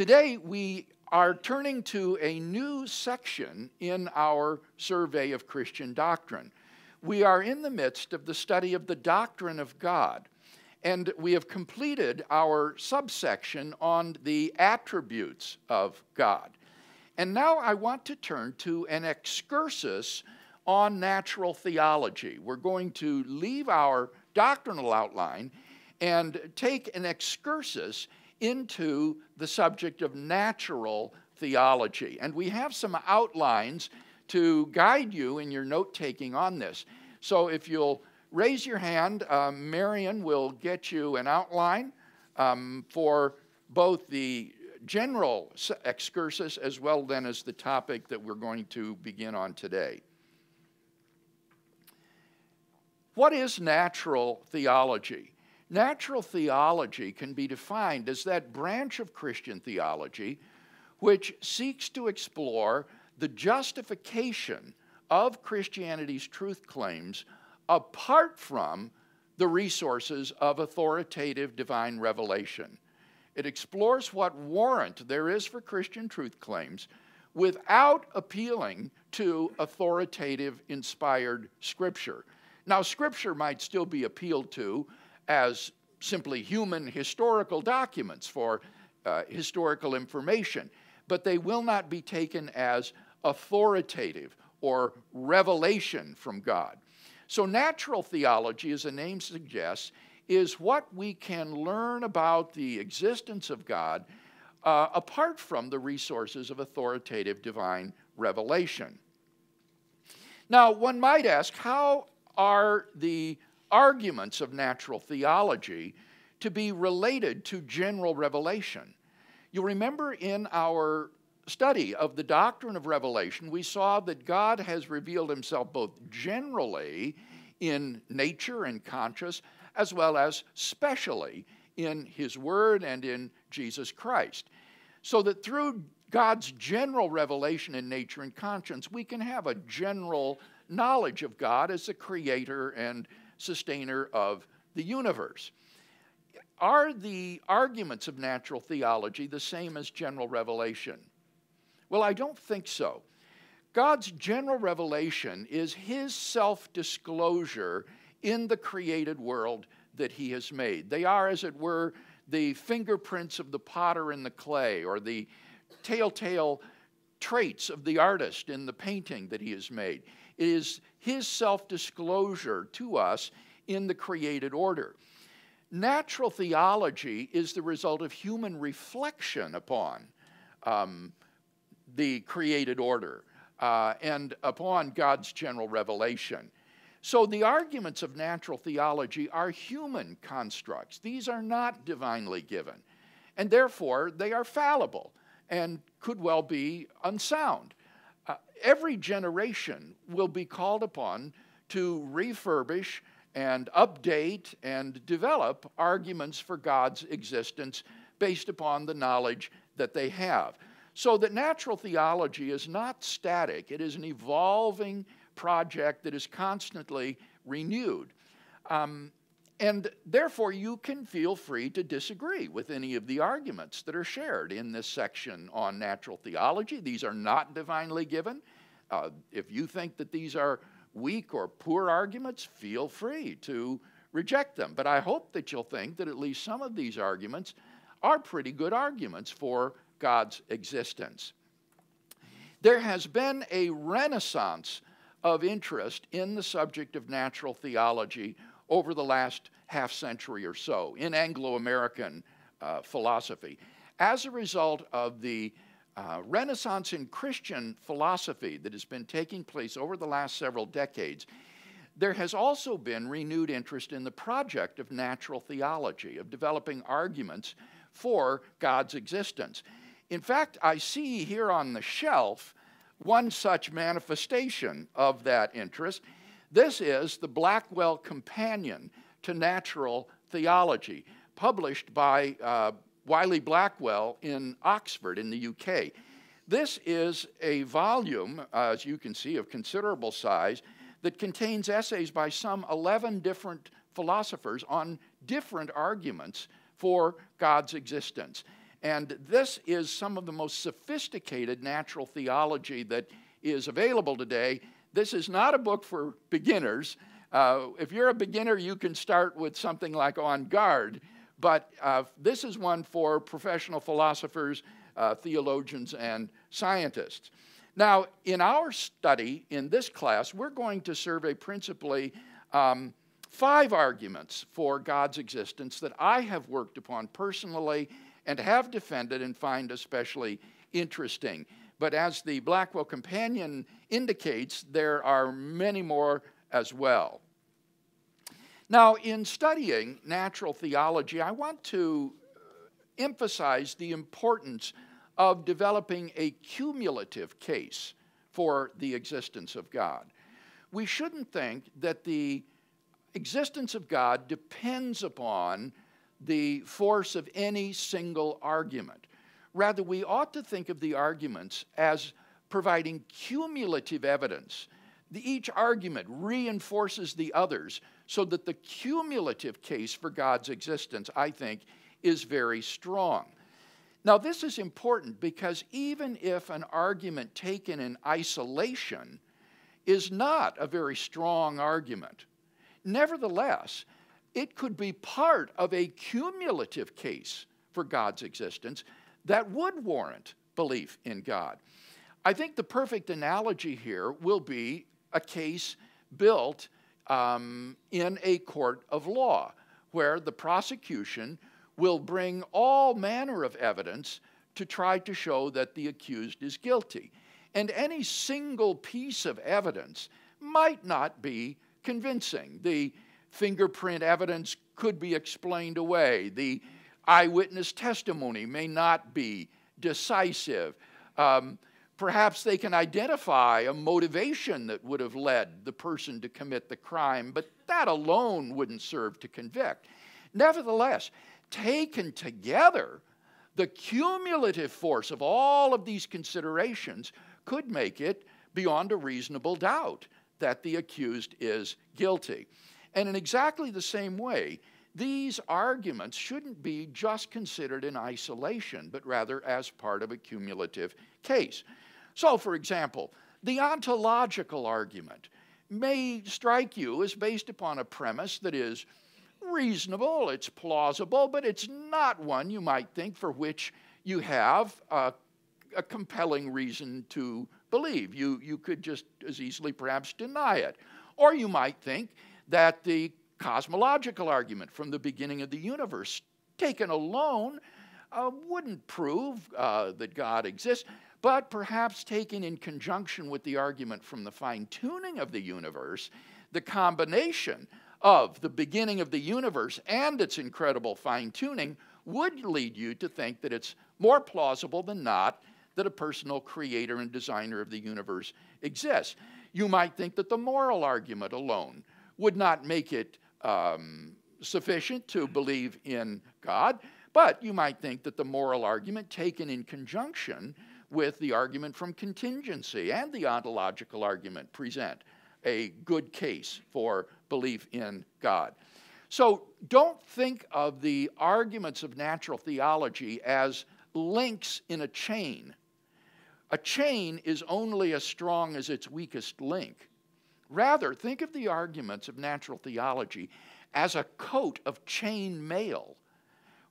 Today, we are turning to a new section in our survey of Christian doctrine. We are in the midst of the study of the doctrine of God, and we have completed our subsection on the attributes of God. And now I want to turn to an excursus on natural theology. We're going to leave our doctrinal outline and take an excursus into the subject of natural theology. And we have some outlines to guide you in your note taking on this. So if you'll raise your hand, um, Marion will get you an outline um, for both the general excursus as well then as the topic that we're going to begin on today. What is natural theology? Natural theology can be defined as that branch of Christian theology which seeks to explore the justification of Christianity's truth claims apart from the resources of authoritative divine revelation. It explores what warrant there is for Christian truth claims without appealing to authoritative, inspired Scripture. Now, Scripture might still be appealed to as simply human historical documents for uh, historical information, but they will not be taken as authoritative or revelation from God. So, natural theology, as the name suggests, is what we can learn about the existence of God uh, apart from the resources of authoritative divine revelation. Now, one might ask, how are the arguments of natural theology to be related to general revelation. You'll remember in our study of the doctrine of revelation, we saw that God has revealed himself both generally in nature and conscience, as well as specially in his word and in Jesus Christ. So that through God's general revelation in nature and conscience, we can have a general knowledge of God as the creator and sustainer of the universe. Are the arguments of natural theology the same as general revelation? Well, I don't think so. God's general revelation is his self disclosure in the created world that he has made. They are, as it were, the fingerprints of the potter in the clay or the telltale traits of the artist in the painting that he has made. It is his self disclosure to us in the created order. Natural theology is the result of human reflection upon um, the created order uh, and upon God's general revelation. So the arguments of natural theology are human constructs. These are not divinely given. And therefore, they are fallible and could well be unsound every generation will be called upon to refurbish and update and develop arguments for God's existence based upon the knowledge that they have. So that natural theology is not static, it is an evolving project that is constantly renewed. Um, and therefore, you can feel free to disagree with any of the arguments that are shared in this section on natural theology. These are not divinely given. Uh, if you think that these are weak or poor arguments, feel free to reject them. But I hope that you'll think that at least some of these arguments are pretty good arguments for God's existence. There has been a renaissance of interest in the subject of natural theology over the last half century or so in Anglo American uh, philosophy. As a result of the uh, renaissance in Christian philosophy that has been taking place over the last several decades, there has also been renewed interest in the project of natural theology, of developing arguments for God's existence. In fact, I see here on the shelf one such manifestation of that interest this is the Blackwell Companion to Natural Theology, published by uh, Wiley Blackwell in Oxford in the UK. This is a volume, uh, as you can see, of considerable size that contains essays by some 11 different philosophers on different arguments for God's existence. And this is some of the most sophisticated natural theology that is available today. This is not a book for beginners. Uh, if you're a beginner, you can start with something like On Guard, but uh, this is one for professional philosophers, uh, theologians, and scientists. Now, in our study in this class, we're going to survey principally um, five arguments for God's existence that I have worked upon personally and have defended and find especially interesting. But as the Blackwell Companion indicates, there are many more as well. Now, in studying natural theology, I want to uh, emphasize the importance of developing a cumulative case for the existence of God. We shouldn't think that the existence of God depends upon the force of any single argument. Rather, we ought to think of the arguments as providing cumulative evidence. The, each argument reinforces the others so that the cumulative case for God's existence, I think, is very strong. Now, this is important because even if an argument taken in isolation is not a very strong argument, nevertheless, it could be part of a cumulative case for God's existence that would warrant belief in God. I think the perfect analogy here will be a case built um, in a court of law where the prosecution will bring all manner of evidence to try to show that the accused is guilty. And any single piece of evidence might not be convincing. The fingerprint evidence could be explained away. The eyewitness testimony may not be decisive. Um, perhaps they can identify a motivation that would have led the person to commit the crime, but that alone wouldn't serve to convict. Nevertheless, taken together, the cumulative force of all of these considerations could make it beyond a reasonable doubt that the accused is guilty. And in exactly the same way, these arguments shouldn't be just considered in isolation, but rather as part of a cumulative case. So, for example, the ontological argument may strike you as based upon a premise that is reasonable, it's plausible, but it's not one you might think for which you have a, a compelling reason to believe. You, you could just as easily perhaps deny it. Or you might think that the cosmological argument from the beginning of the universe, taken alone, uh, wouldn't prove uh, that God exists, but perhaps taken in conjunction with the argument from the fine tuning of the universe, the combination of the beginning of the universe and its incredible fine tuning would lead you to think that it's more plausible than not that a personal creator and designer of the universe exists. You might think that the moral argument alone would not make it um, sufficient to believe in God, but you might think that the moral argument taken in conjunction with the argument from contingency and the ontological argument present a good case for belief in God. So don't think of the arguments of natural theology as links in a chain. A chain is only as strong as its weakest link. Rather, think of the arguments of natural theology as a coat of chain mail,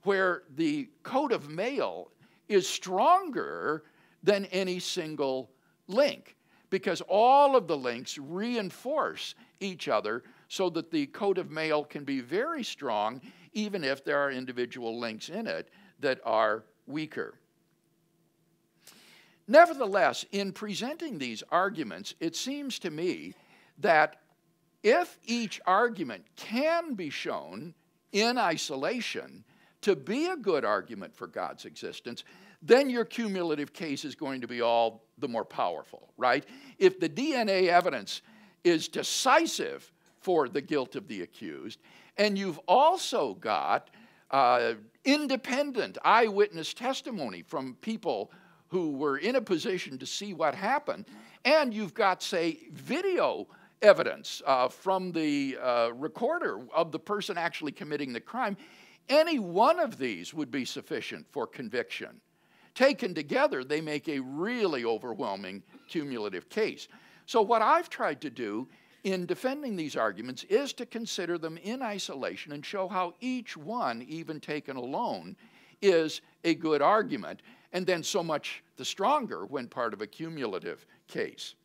where the coat of mail is stronger than any single link, because all of the links reinforce each other so that the coat of mail can be very strong, even if there are individual links in it that are weaker. Nevertheless, in presenting these arguments, it seems to me that if each argument can be shown in isolation to be a good argument for God's existence, then your cumulative case is going to be all the more powerful, right? If the DNA evidence is decisive for the guilt of the accused, and you've also got uh, independent eyewitness testimony from people who were in a position to see what happened, and you've got, say, video evidence uh, from the uh, recorder of the person actually committing the crime, Any one of these would be sufficient for conviction. Taken together, they make a really overwhelming cumulative case. So, what I've tried to do in defending these arguments is to consider them in isolation and show how each one, even taken alone, is a good argument, and then so much the stronger when part of a cumulative case.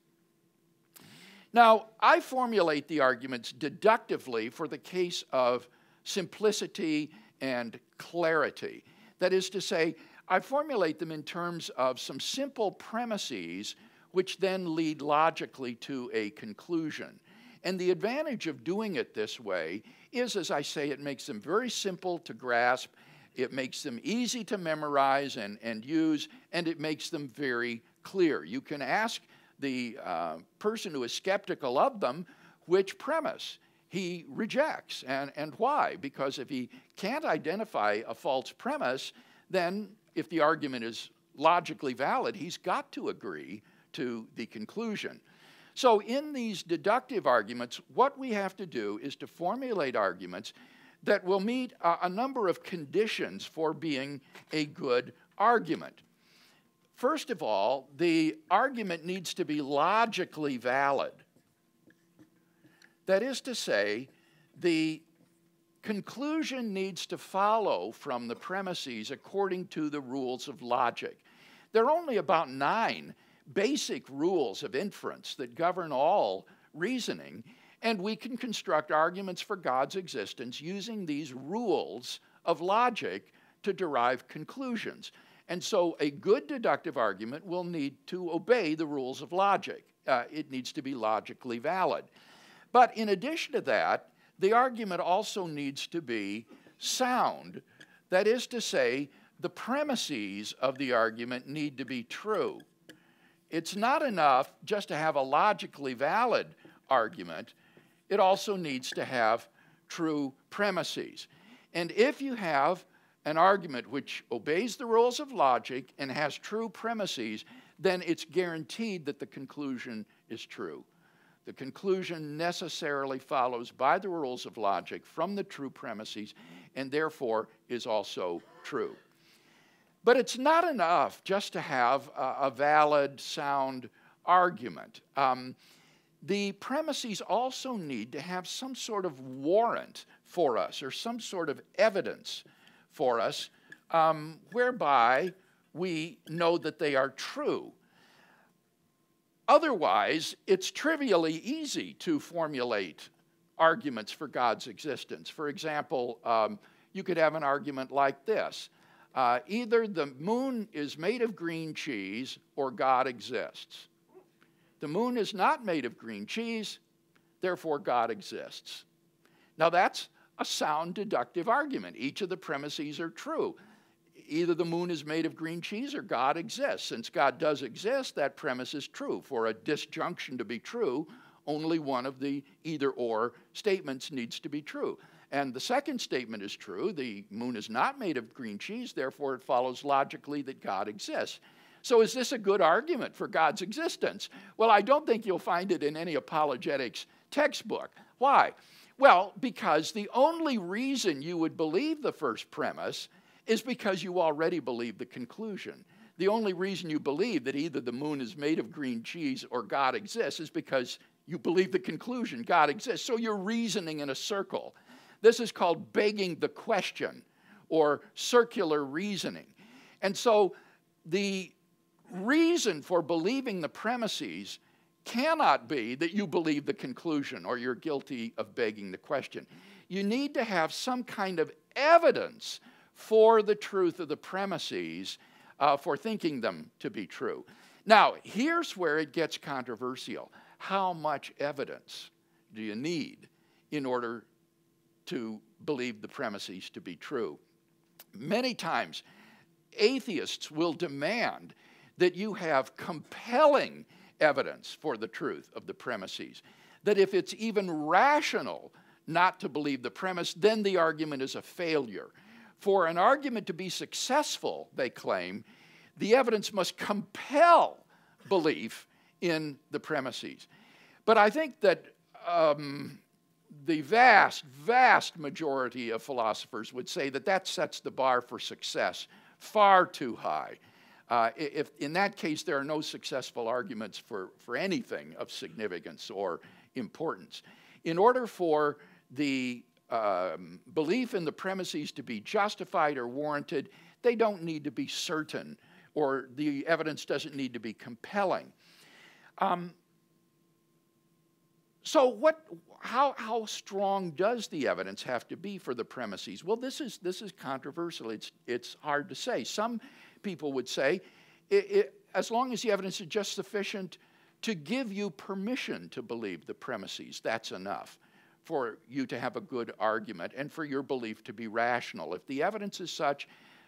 Now, I formulate the arguments deductively for the case of simplicity and clarity. That is to say, I formulate them in terms of some simple premises which then lead logically to a conclusion. And the advantage of doing it this way is, as I say, it makes them very simple to grasp, it makes them easy to memorize and, and use, and it makes them very clear. You can ask the uh, person who is skeptical of them which premise he rejects and, and why. Because if he can't identify a false premise, then if the argument is logically valid, he's got to agree to the conclusion. So, in these deductive arguments, what we have to do is to formulate arguments that will meet a, a number of conditions for being a good argument. First of all, the argument needs to be logically valid. That is to say, the conclusion needs to follow from the premises according to the rules of logic. There are only about nine basic rules of inference that govern all reasoning, and we can construct arguments for God's existence using these rules of logic to derive conclusions. And so a good deductive argument will need to obey the rules of logic. Uh, it needs to be logically valid. But in addition to that, the argument also needs to be sound. That is to say, the premises of the argument need to be true. It's not enough just to have a logically valid argument, it also needs to have true premises. And if you have an argument which obeys the rules of logic and has true premises, then it's guaranteed that the conclusion is true. The conclusion necessarily follows by the rules of logic from the true premises and therefore is also true. But it's not enough just to have a, a valid, sound argument. Um, the premises also need to have some sort of warrant for us or some sort of evidence for us um, whereby we know that they are true. Otherwise, it's trivially easy to formulate arguments for God's existence. For example, um, you could have an argument like this uh, either the moon is made of green cheese or God exists. The moon is not made of green cheese, therefore God exists. Now that's a sound deductive argument. Each of the premises are true. Either the moon is made of green cheese or God exists. Since God does exist, that premise is true. For a disjunction to be true, only one of the either or statements needs to be true. And the second statement is true the moon is not made of green cheese, therefore, it follows logically that God exists. So, is this a good argument for God's existence? Well, I don't think you'll find it in any apologetics textbook. Why? Well, because the only reason you would believe the first premise is because you already believe the conclusion. The only reason you believe that either the moon is made of green cheese or God exists is because you believe the conclusion God exists. So you're reasoning in a circle. This is called begging the question or circular reasoning. And so the reason for believing the premises cannot be that you believe the conclusion or you're guilty of begging the question. You need to have some kind of evidence for the truth of the premises uh, for thinking them to be true. Now, here's where it gets controversial. How much evidence do you need in order to believe the premises to be true? Many times, atheists will demand that you have compelling evidence for the truth of the premises. That if it's even rational not to believe the premise, then the argument is a failure. For an argument to be successful, they claim, the evidence must compel belief in the premises. But I think that um, the vast, vast majority of philosophers would say that that sets the bar for success far too high. Uh, if in that case there are no successful arguments for, for anything of significance or importance. In order for the um, belief in the premises to be justified or warranted, they don't need to be certain or the evidence doesn't need to be compelling. Um, so what, how, how strong does the evidence have to be for the premises? Well, this is, this is controversial. It's, it's hard to say. Some people would say, it, it, as long as the evidence is just sufficient to give you permission to believe the premises, that's enough for you to have a good argument and for your belief to be rational. If the evidence is such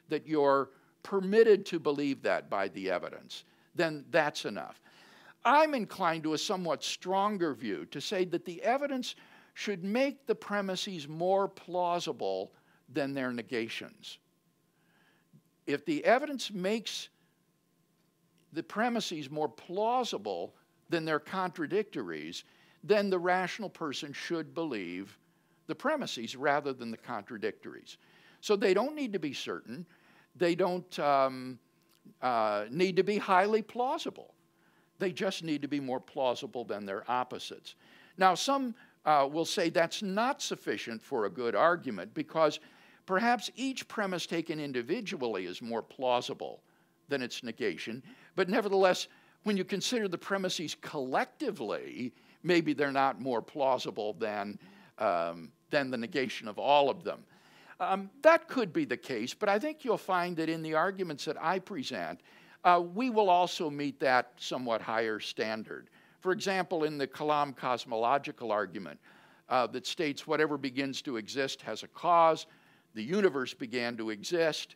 that you're permitted to believe that by the evidence, then that's enough. I'm inclined to a somewhat stronger view to say that the evidence should make the premises more plausible than their negations. If the evidence makes the premises more plausible than their contradictories, then the rational person should believe the premises rather than the contradictories. So they don't need to be certain, they don't um, uh, need to be highly plausible. They just need to be more plausible than their opposites. Now, some uh, will say that's not sufficient for a good argument because perhaps each premise taken individually is more plausible than its negation. But nevertheless, when you consider the premises collectively, maybe they're not more plausible than, um, than the negation of all of them. Um, that could be the case, but I think you'll find that in the arguments that I present, uh, we will also meet that somewhat higher standard. For example, in the Kalam cosmological argument uh, that states whatever begins to exist has a cause, the universe began to exist,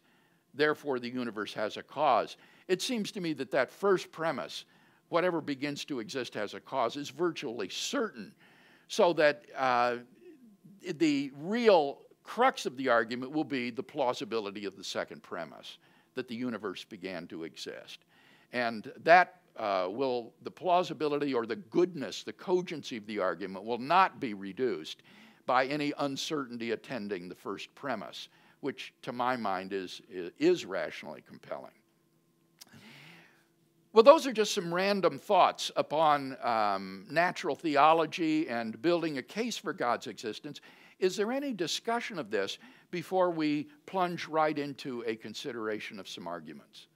therefore the universe has a cause. It seems to me that that first premise, whatever begins to exist has a cause, is virtually certain, so that uh, the real crux of the argument will be the plausibility of the second premise that the universe began to exist. And that uh, will, the plausibility or the goodness, the cogency of the argument will not be reduced by any uncertainty attending the first premise, which to my mind is, is rationally compelling. Well, those are just some random thoughts upon um, natural theology and building a case for God's existence. Is there any discussion of this before we plunge right into a consideration of some arguments?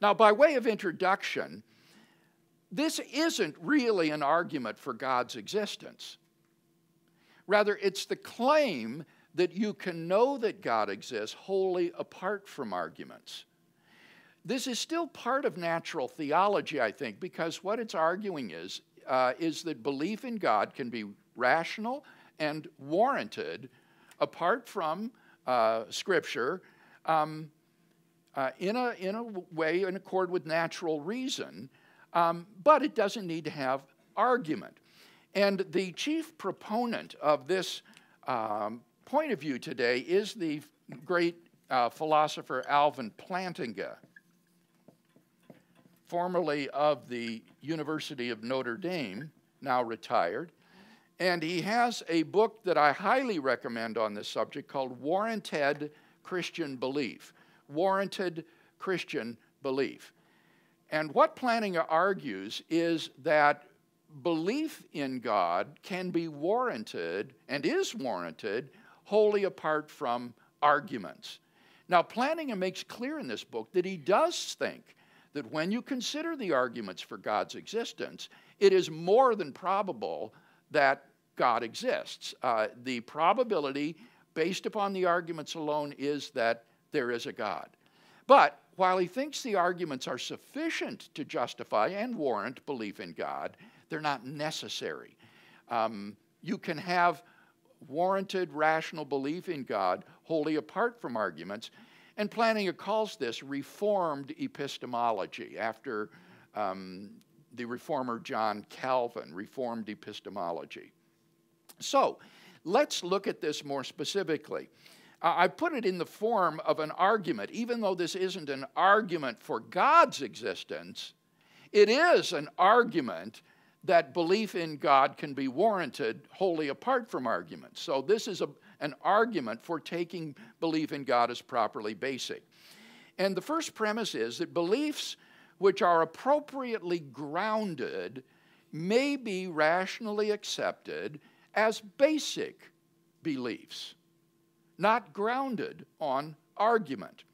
Now, by way of introduction, this isn't really an argument for God's existence. Rather, it's the claim that you can know that God exists wholly apart from arguments. This is still part of natural theology, I think, because what it's arguing is, uh, is that belief in God can be rational and warranted apart from uh, Scripture um, uh, in, a, in a way in accord with natural reason, um, but it doesn't need to have argument. And the chief proponent of this um, point of view today is the great uh, philosopher Alvin Plantinga, formerly of the University of Notre Dame, now retired. And he has a book that I highly recommend on this subject called Warranted Christian Belief. Warranted Christian Belief. And what Plantinga argues is that belief in God can be warranted and is warranted wholly apart from arguments. Now, Plantinga makes clear in this book that he does think that when you consider the arguments for God's existence, it is more than probable that God exists. Uh, the probability, based upon the arguments alone, is that there is a God. But while he thinks the arguments are sufficient to justify and warrant belief in God, they're not necessary. Um, you can have warranted rational belief in God wholly apart from arguments. And Plantinga calls this reformed epistemology after um, the reformer John Calvin, reformed epistemology. So let's look at this more specifically. I put it in the form of an argument. Even though this isn't an argument for God's existence, it is an argument that belief in God can be warranted wholly apart from argument. So, this is a, an argument for taking belief in God as properly basic. And the first premise is that beliefs which are appropriately grounded may be rationally accepted as basic beliefs, not grounded on argument.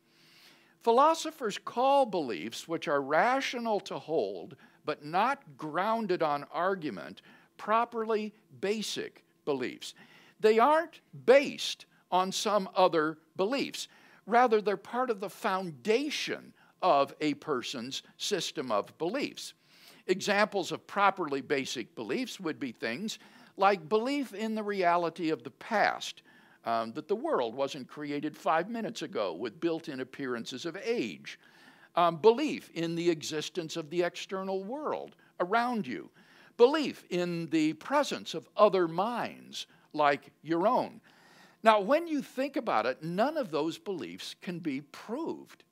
Philosophers call beliefs which are rational to hold but not grounded on argument properly basic beliefs. They aren't based on some other beliefs. Rather, they're part of the foundation of a person's system of beliefs. Examples of properly basic beliefs would be things like belief in the reality of the past, um, that the world wasn't created five minutes ago with built in appearances of age, um, belief in the existence of the external world around you, belief in the presence of other minds like your own. Now, when you think about it, none of those beliefs can be proved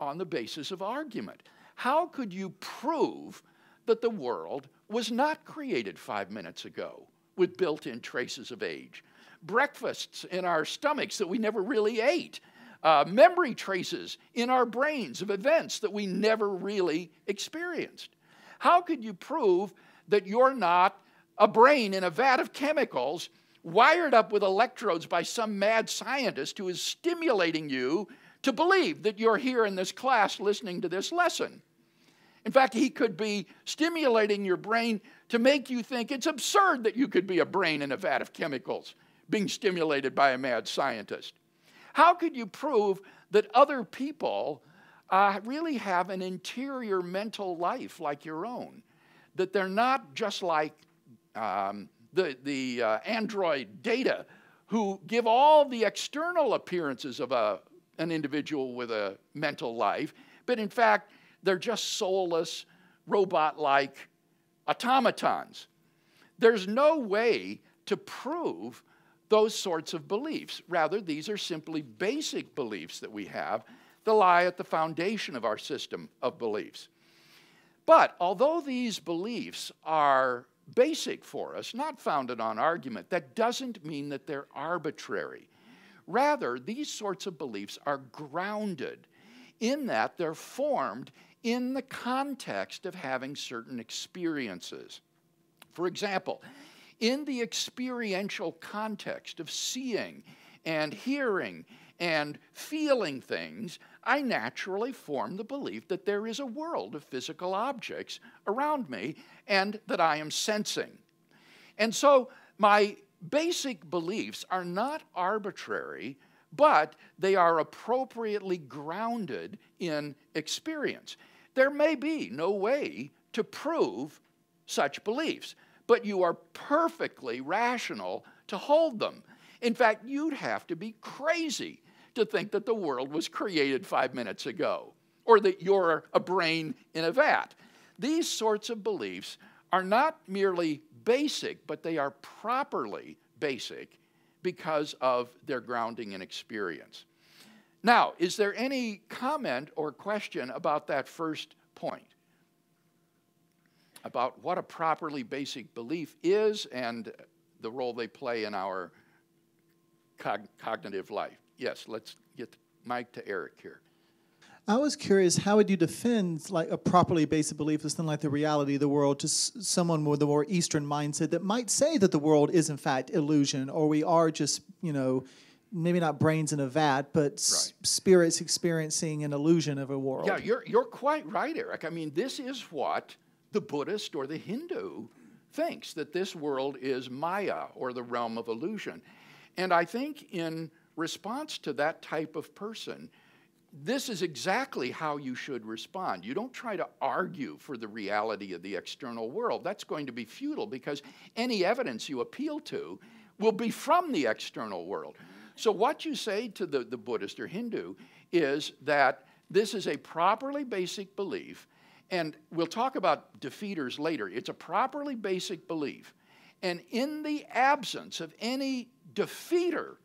on the basis of argument. How could you prove that the world was not created five minutes ago with built in traces of age? Breakfasts in our stomachs that we never really ate uh, memory traces in our brains of events that we never really experienced. How could you prove that you're not a brain in a vat of chemicals wired up with electrodes by some mad scientist who is stimulating you to believe that you're here in this class listening to this lesson? In fact, he could be stimulating your brain to make you think it's absurd that you could be a brain in a vat of chemicals being stimulated by a mad scientist. How could you prove that other people uh, really have an interior mental life like your own? That they're not just like um, the, the uh, android data who give all the external appearances of a, an individual with a mental life, but in fact, they're just soulless, robot like automatons. There's no way to prove those sorts of beliefs. Rather, these are simply basic beliefs that we have that lie at the foundation of our system of beliefs. But although these beliefs are basic for us, not founded on argument, that doesn't mean that they're arbitrary. Rather, these sorts of beliefs are grounded in that they're formed in the context of having certain experiences. For example, in the experiential context of seeing and hearing and feeling things, I naturally form the belief that there is a world of physical objects around me and that I am sensing. And so my basic beliefs are not arbitrary, but they are appropriately grounded in experience. There may be no way to prove such beliefs but you are perfectly rational to hold them. In fact, you'd have to be crazy to think that the world was created five minutes ago or that you're a brain in a vat. These sorts of beliefs are not merely basic, but they are properly basic because of their grounding in experience. Now, is there any comment or question about that first point? About what a properly basic belief is and the role they play in our cog- cognitive life. Yes, let's get the mic to Eric here. I was curious, how would you defend like a properly basic belief as something like the reality of the world to someone with a more Eastern mindset that might say that the world is in fact illusion, or we are just, you know, maybe not brains in a vat, but right. spirits experiencing an illusion of a world. Yeah, you're you're quite right, Eric. I mean, this is what the Buddhist or the Hindu thinks that this world is Maya or the realm of illusion. And I think in response to that type of person, this is exactly how you should respond. You don't try to argue for the reality of the external world. That's going to be futile because any evidence you appeal to will be from the external world. So, what you say to the, the Buddhist or Hindu is that this is a properly basic belief and we'll talk about defeaters later. It's a properly basic belief. And in the absence of any defeater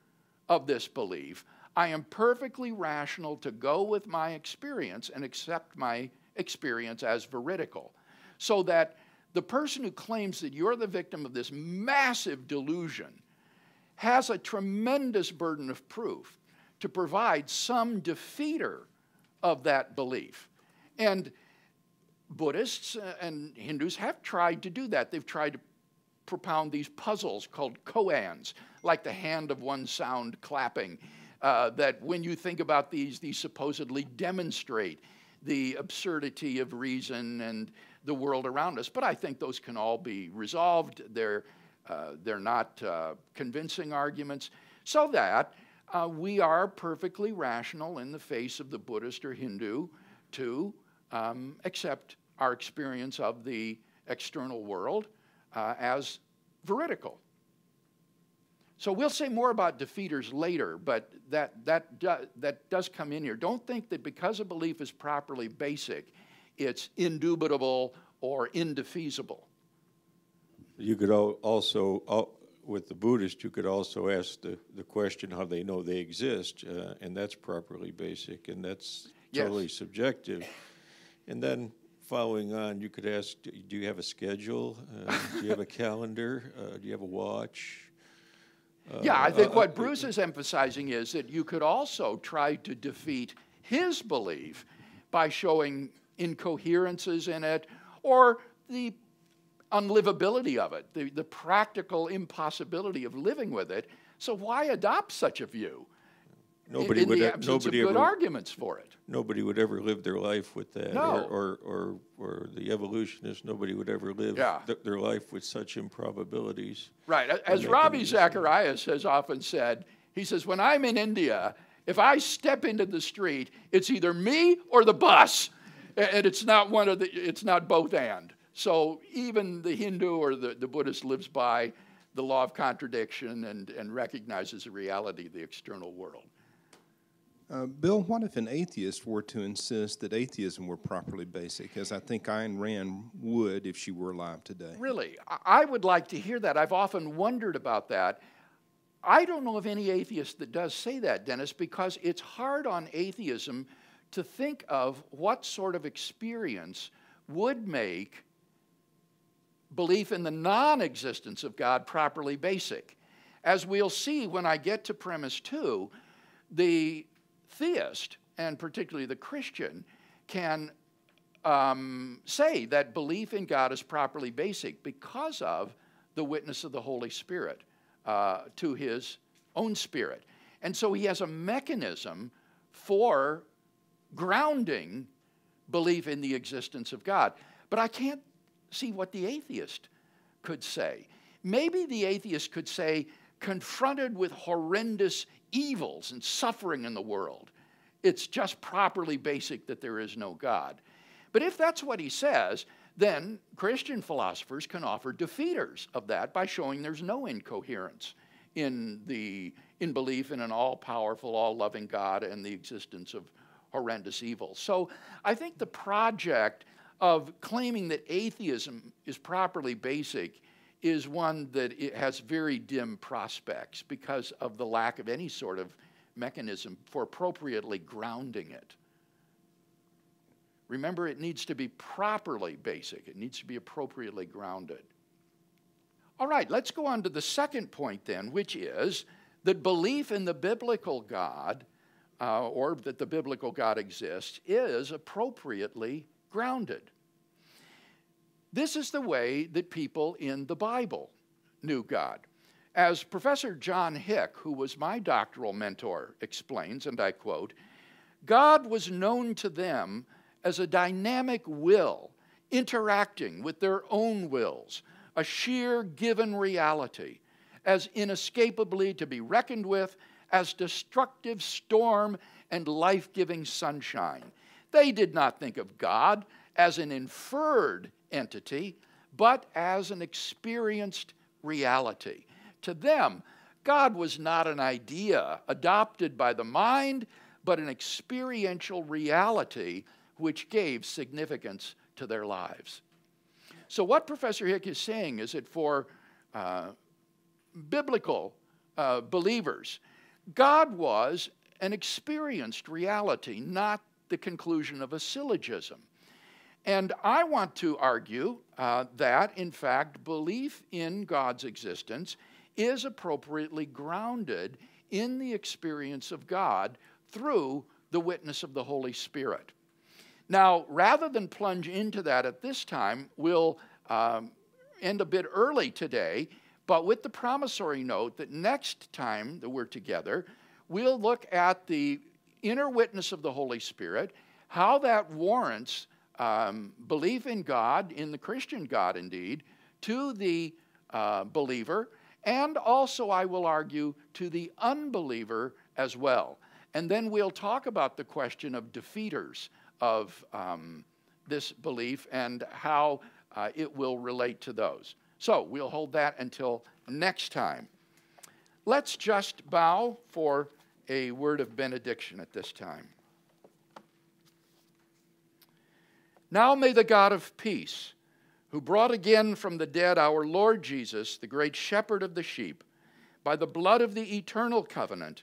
of this belief, I am perfectly rational to go with my experience and accept my experience as veridical. So that the person who claims that you're the victim of this massive delusion has a tremendous burden of proof to provide some defeater of that belief. And Buddhists and Hindus have tried to do that. They've tried to propound these puzzles called koans, like the hand of one sound clapping, uh, that when you think about these, these supposedly demonstrate the absurdity of reason and the world around us. But I think those can all be resolved. They're, uh, they're not uh, convincing arguments, so that uh, we are perfectly rational in the face of the Buddhist or Hindu to um, accept our experience of the external world uh, as veridical. So we'll say more about defeaters later, but that, that, do, that does come in here. Don't think that because a belief is properly basic, it's indubitable or indefeasible. You could also, with the Buddhist, you could also ask the, the question how they know they exist, uh, and that's properly basic, and that's totally yes. subjective. And then following on, you could ask, do you have a schedule? Uh, do you have a calendar? Uh, do you have a watch? Uh, yeah, I think uh, what Bruce is emphasizing is that you could also try to defeat his belief by showing incoherences in it or the unlivability of it, the, the practical impossibility of living with it. So, why adopt such a view? Nobody in, would. The absence nobody of good ever, arguments for it. Nobody would ever live their life with that, no. or, or, or, or the evolutionists. Nobody would ever live yeah. th- their life with such improbabilities. Right, as Ravi Zacharias has often said, he says, "When I'm in India, if I step into the street, it's either me or the bus, and it's not one of the. It's not both and." So even the Hindu or the, the Buddhist lives by the law of contradiction and, and recognizes the reality of the external world. Uh, Bill, what if an atheist were to insist that atheism were properly basic, as I think Ayn Rand would if she were alive today? Really? I would like to hear that. I've often wondered about that. I don't know of any atheist that does say that, Dennis, because it's hard on atheism to think of what sort of experience would make belief in the non existence of God properly basic. As we'll see when I get to premise two, the theist, and particularly the Christian, can um, say that belief in God is properly basic because of the witness of the Holy Spirit uh, to his own spirit. And so he has a mechanism for grounding belief in the existence of God. But I can't see what the atheist could say. Maybe the atheist could say, confronted with horrendous evils and suffering in the world, it's just properly basic that there is no God. But if that's what he says, then Christian philosophers can offer defeaters of that by showing there's no incoherence in the in belief in an all-powerful, all-loving God and the existence of horrendous evil. So I think the project of claiming that atheism is properly basic is one that has very dim prospects because of the lack of any sort of mechanism for appropriately grounding it. Remember, it needs to be properly basic, it needs to be appropriately grounded. All right, let's go on to the second point then, which is that belief in the biblical God, uh, or that the biblical God exists, is appropriately grounded. This is the way that people in the Bible knew God. As Professor John Hick, who was my doctoral mentor, explains, and I quote, God was known to them as a dynamic will interacting with their own wills, a sheer given reality, as inescapably to be reckoned with as destructive storm and life giving sunshine. They did not think of God as an inferred entity, but as an experienced reality. To them, God was not an idea adopted by the mind, but an experiential reality which gave significance to their lives. So, what Professor Hick is saying is that for uh, biblical uh, believers, God was an experienced reality, not the conclusion of a syllogism. And I want to argue uh, that, in fact, belief in God's existence is appropriately grounded in the experience of God through the witness of the Holy Spirit. Now, rather than plunge into that at this time, we'll um, end a bit early today, but with the promissory note that next time that we're together, we'll look at the inner witness of the Holy Spirit, how that warrants um, belief in God, in the Christian God indeed, to the uh, believer, and also, I will argue, to the unbeliever as well. And then we'll talk about the question of defeaters of um, this belief and how uh, it will relate to those. So we'll hold that until next time. Let's just bow for a word of benediction at this time. Now may the God of peace, who brought again from the dead our Lord Jesus, the great shepherd of the sheep, by the blood of the eternal covenant,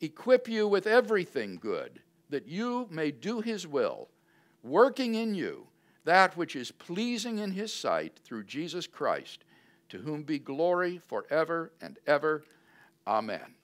equip you with everything good, that you may do his will, working in you that which is pleasing in his sight through Jesus Christ, to whom be glory forever and ever. Amen.